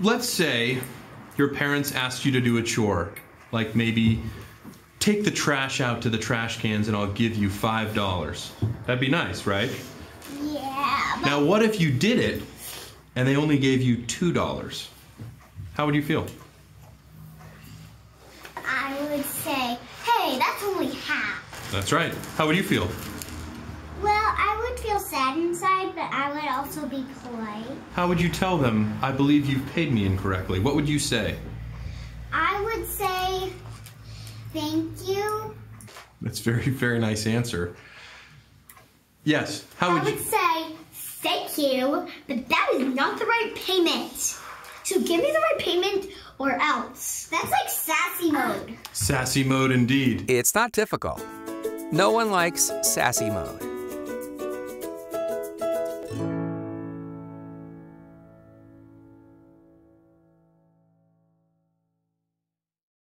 let's say your parents asked you to do a chore, like maybe take the trash out to the trash cans and I'll give you $5. That'd be nice, right? Yeah. Now, what if you did it and they only gave you $2? How would you feel? I would say, hey, that's only half. That's right. How would you feel? Well, I would feel sad inside, I would also be polite. How would you tell them, I believe you've paid me incorrectly? What would you say? I would say, thank you. That's a very, very nice answer. Yes. How would I would would you? say, thank you, but that is not the right payment. So give me the right payment or else. That's like sassy mode. Sassy mode indeed. It's not difficult. No one likes sassy mode.